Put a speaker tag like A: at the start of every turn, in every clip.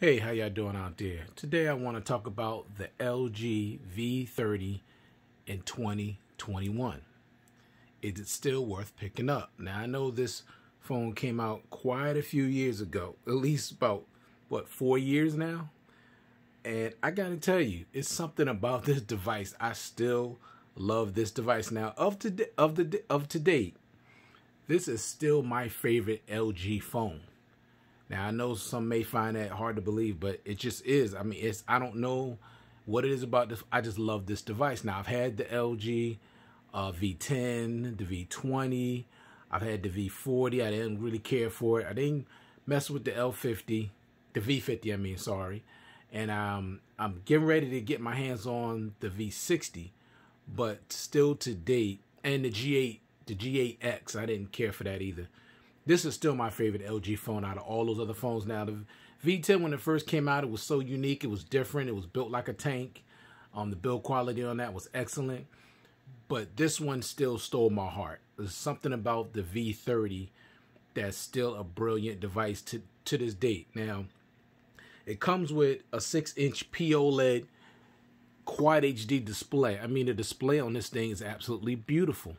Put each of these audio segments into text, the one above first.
A: Hey, how y'all doing out there? Today I want to talk about the LG V30 in 2021. Is it still worth picking up? Now I know this phone came out quite a few years ago, at least about what four years now. And I gotta tell you, it's something about this device. I still love this device. Now of to of the of to date, this is still my favorite LG phone. Now I know some may find that hard to believe, but it just is. I mean, it's I don't know what it is about this. I just love this device. Now I've had the LG uh, V10, the V20. I've had the V40. I didn't really care for it. I didn't mess with the L50, the V50. I mean, sorry. And um, I'm getting ready to get my hands on the V60, but still to date, and the G8, the G8X. I didn't care for that either. This is still my favorite LG phone out of all those other phones. Now, the V10, when it first came out, it was so unique. It was different. It was built like a tank. Um, the build quality on that was excellent. But this one still stole my heart. There's something about the V30 that's still a brilliant device to, to this date. Now, it comes with a 6-inch POLED Quad HD display. I mean, the display on this thing is absolutely beautiful.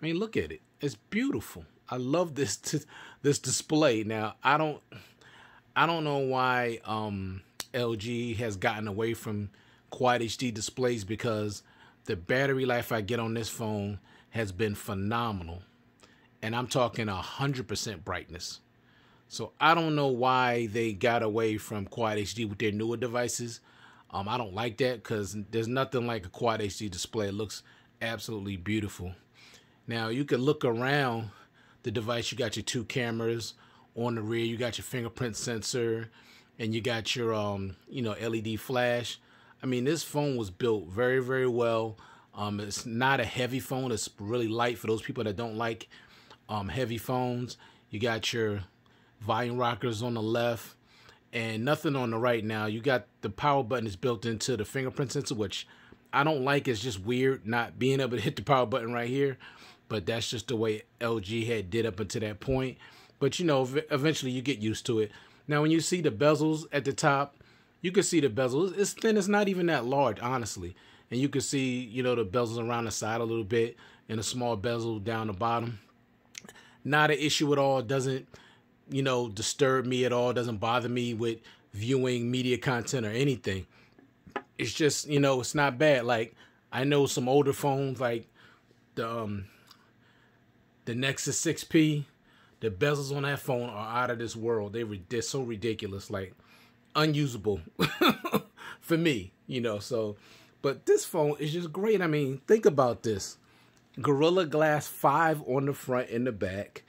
A: I mean, look at it. It's beautiful. I love this t- this display. Now I don't I don't know why um, LG has gotten away from Quad HD displays because the battery life I get on this phone has been phenomenal, and I'm talking a hundred percent brightness. So I don't know why they got away from Quad HD with their newer devices. Um, I don't like that because there's nothing like a Quad HD display. It looks absolutely beautiful. Now you can look around the device, you got your two cameras on the rear, you got your fingerprint sensor, and you got your um, you know, LED flash. I mean, this phone was built very, very well. Um, it's not a heavy phone. It's really light for those people that don't like um, heavy phones. You got your volume rockers on the left and nothing on the right now. You got the power button is built into the fingerprint sensor, which I don't like. It's just weird not being able to hit the power button right here but that's just the way LG had did up until that point. But you know, eventually you get used to it. Now, when you see the bezels at the top, you can see the bezels. It's thin. It's not even that large, honestly. And you can see, you know, the bezels around the side a little bit and a small bezel down the bottom. Not an issue at all. Doesn't, you know, disturb me at all. Doesn't bother me with viewing media content or anything. It's just, you know, it's not bad. Like I know some older phones, like the um, the Nexus 6P, the bezels on that phone are out of this world. They they're so ridiculous, like unusable for me, you know. So, but this phone is just great. I mean, think about this: Gorilla Glass 5 on the front and the back,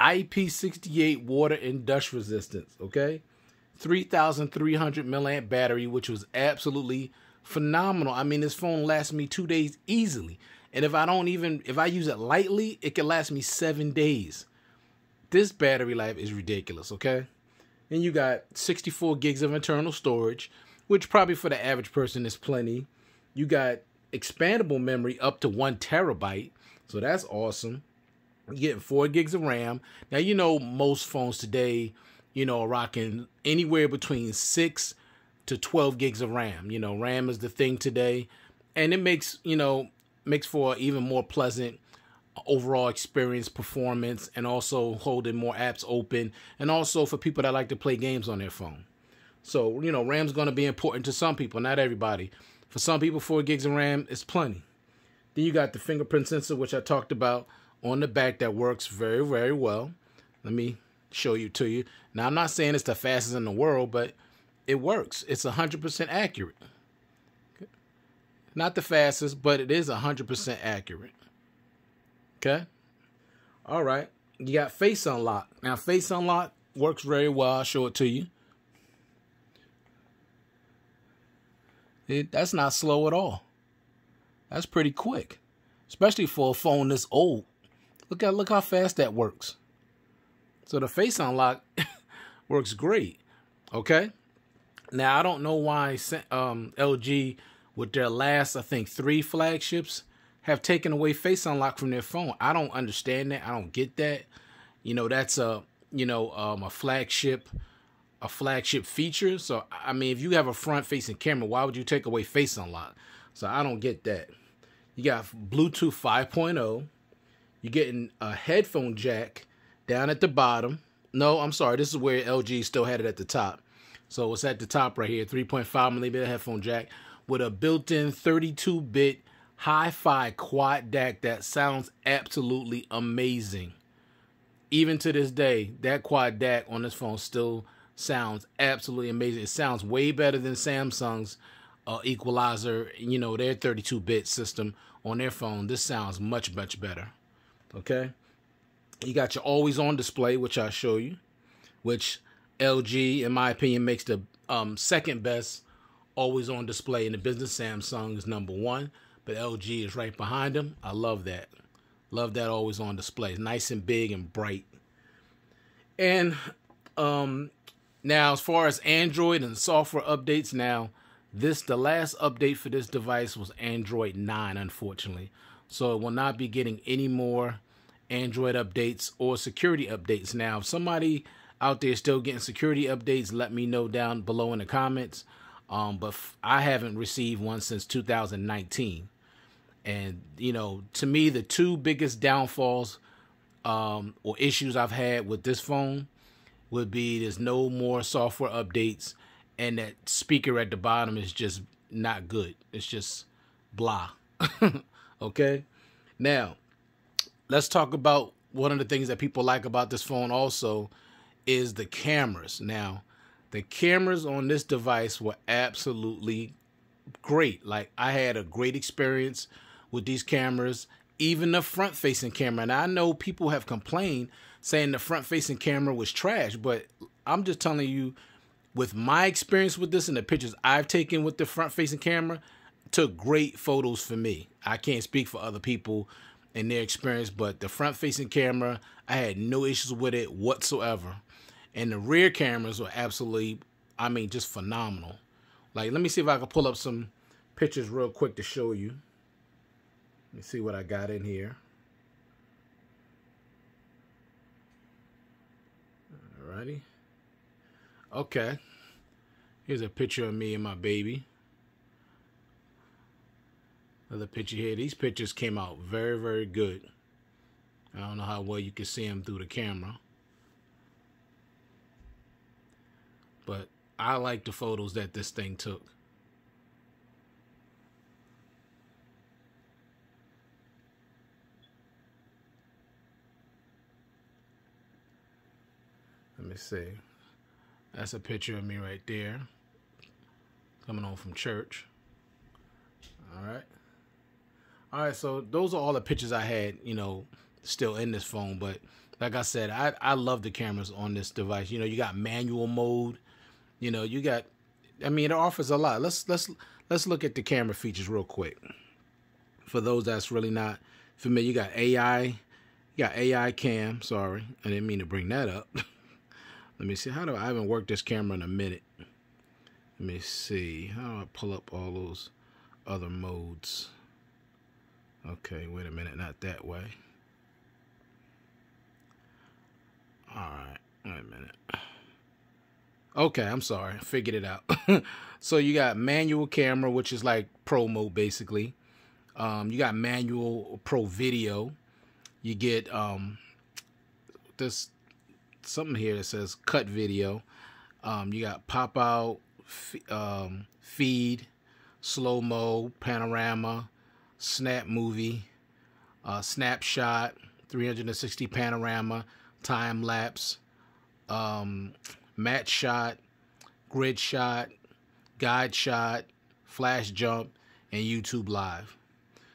A: IP68 water and dust resistance. Okay, 3,300 milliamp battery, which was absolutely phenomenal. I mean, this phone lasts me two days easily. And if I don't even, if I use it lightly, it can last me seven days. This battery life is ridiculous, okay? And you got 64 gigs of internal storage, which probably for the average person is plenty. You got expandable memory up to one terabyte, so that's awesome. You're getting four gigs of RAM. Now, you know, most phones today, you know, are rocking anywhere between six to 12 gigs of RAM. You know, RAM is the thing today. And it makes, you know, makes for even more pleasant overall experience performance and also holding more apps open and also for people that like to play games on their phone. So you know ram's going to be important to some people not everybody. For some people 4 gigs of ram is plenty. Then you got the fingerprint sensor which i talked about on the back that works very very well. Let me show you to you. Now i'm not saying it's the fastest in the world but it works. It's 100% accurate not the fastest, but it is 100% accurate. Okay? All right. You got face unlock. Now, face unlock works very well. I'll show it to you. It, that's not slow at all. That's pretty quick, especially for a phone this old. Look at look how fast that works. So the face unlock works great. Okay. Now I don't know why um, LG with their last, I think, three flagships have taken away face unlock from their phone. I don't understand that. I don't get that. You know, that's a you know um, a flagship a flagship feature. So I mean, if you have a front facing camera, why would you take away face unlock? So I don't get that. You got Bluetooth 5.0. You're getting a headphone jack down at the bottom. No, I'm sorry. This is where LG still had it at the top. So it's at the top right here, 3.5 millimeter headphone jack with a built-in 32-bit hi-fi quad DAC that sounds absolutely amazing. Even to this day, that quad DAC on this phone still sounds absolutely amazing. It sounds way better than Samsung's uh, equalizer, you know, their 32-bit system on their phone. This sounds much, much better. Okay? You got your always on display, which I'll show you, which LG, in my opinion, makes the um, second best always on display in the business. Samsung is number one, but LG is right behind them. I love that. Love that always on display. Nice and big and bright. And um, now, as far as Android and software updates, now this the last update for this device was Android 9, unfortunately. So it will not be getting any more Android updates or security updates. Now, if somebody out there still getting security updates, let me know down below in the comments. Um, but I haven't received one since 2019. And, you know, to me, the two biggest downfalls um, or issues I've had with this phone would be there's no more software updates and that speaker at the bottom is just not good. It's just blah. okay? Now, let's talk about one of the things that people like about this phone also is the cameras. Now, the cameras on this device were absolutely great. Like I had a great experience with these cameras, even the front facing camera. And I know people have complained saying the front facing camera was trash, but I'm just telling you with my experience with this and the pictures I've taken with the front facing camera, took great photos for me. I can't speak for other people and their experience, but the front facing camera, I had no issues with it whatsoever. And the rear cameras were absolutely, I mean, just phenomenal. Like, let me see if I can pull up some pictures real quick to show you. Let me see what I got in here. Alrighty. Okay. Here's a picture of me and my baby. Another picture here. These pictures came out very, very good. I don't know how well you can see them through the camera. But I like the photos that this thing took. Let me see. That's a picture of me right there. Coming home from church. All right. All right, so those are all the pictures I had, you know, still in this phone. But like I said, I, I love the cameras on this device. You know, you got manual mode. You know, you got I mean it offers a lot. Let's let's let's look at the camera features real quick. For those that's really not familiar, you got AI, you got AI cam, sorry. I didn't mean to bring that up. Let me see. How do I, I haven't worked this camera in a minute. Let me see. How do I pull up all those other modes? Okay, wait a minute, not that way. Alright, wait a minute. Okay, I'm sorry. I figured it out. so you got manual camera, which is like pro mode basically. Um, you got manual pro video. You get um, this something here that says cut video. Um, you got pop out, um, feed, slow mo, panorama, snap movie, uh, snapshot, 360 panorama, time lapse, um, match shot, grid shot, guide shot, flash jump, and YouTube live.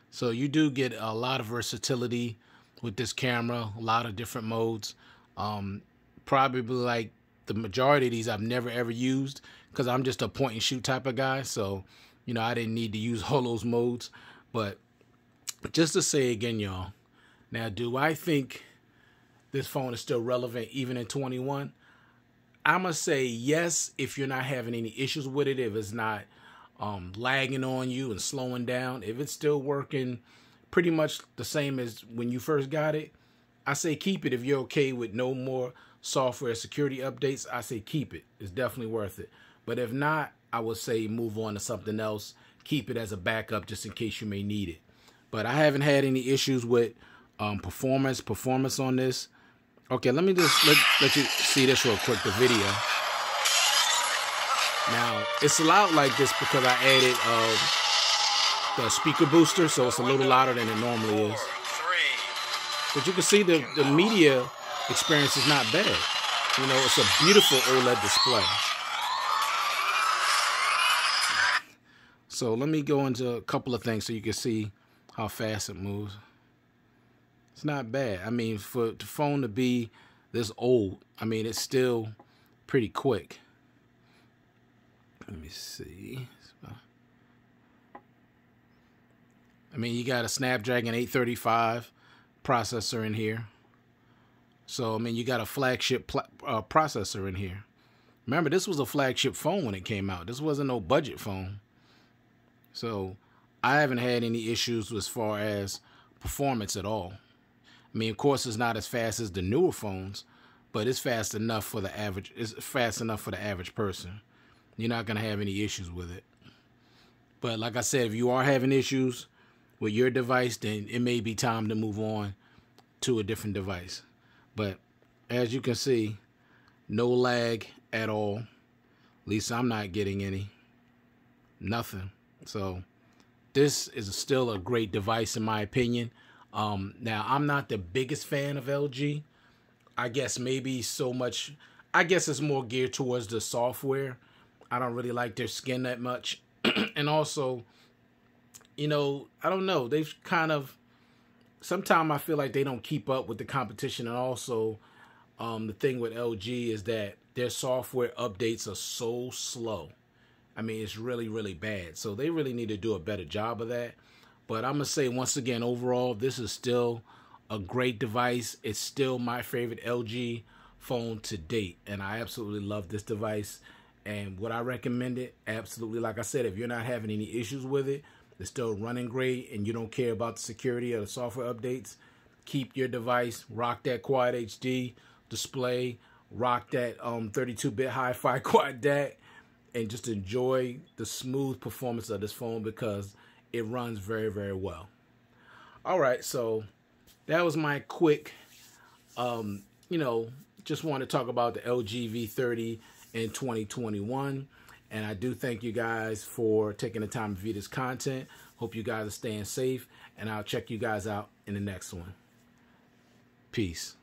A: So you do get a lot of versatility with this camera, a lot of different modes. Um, probably like the majority of these I've never ever used because I'm just a point and shoot type of guy. So, you know, I didn't need to use all those modes. But just to say again, y'all, now do I think this phone is still relevant even in 21? I'm gonna say yes if you're not having any issues with it, if it's not um, lagging on you and slowing down, if it's still working pretty much the same as when you first got it, I say keep it if you're okay with no more software security updates, I say keep it. It's definitely worth it. But if not, I would say move on to something else. Keep it as a backup just in case you may need it. But I haven't had any issues with um, performance, performance on this. Okay, let me just let, let you see this real quick, the video. Now, it's loud like this because I added uh, the speaker booster, so it's a little louder than it normally is. But you can see the, the media experience is not bad. You know, it's a beautiful OLED display. So let me go into a couple of things so you can see how fast it moves. It's not bad. I mean, for the phone to be this old, I mean, it's still pretty quick. Let me see. I mean, you got a Snapdragon 835 processor in here. So, I mean, you got a flagship uh, processor in here. Remember, this was a flagship phone when it came out. This wasn't no budget phone. So, I haven't had any issues as far as performance at all. I mean, of course, it's not as fast as the newer phones, but it's fast enough for the average. It's fast enough for the average person. You're not gonna have any issues with it. But like I said, if you are having issues with your device, then it may be time to move on to a different device. But as you can see, no lag at all. At least I'm not getting any. Nothing. So this is still a great device in my opinion. Um, now I'm not the biggest fan of LG. I guess maybe so much. I guess it's more geared towards the software. I don't really like their skin that much, and also, you know, I don't know. They've kind of. Sometimes I feel like they don't keep up with the competition, and also, um, the thing with LG is that their software updates are so slow. I mean, it's really, really bad. So they really need to do a better job of that. But I'm going to say once again, overall, this is still a great device. It's still my favorite LG phone to date. And I absolutely love this device. And would I recommend it? Absolutely. Like I said, if you're not having any issues with it, it's still running great, and you don't care about the security or the software updates, keep your device, rock that Quad HD display, rock that um 32-bit hi-fi quad DAC, and just enjoy the smooth performance of this phone because it runs very, very well. All right, so that was my quick, um, you know, just want to talk about the LG V30 in 2021. And I do thank you guys for taking the time to view this content. Hope you guys are staying safe, and I'll check you guys out in the next one. Peace.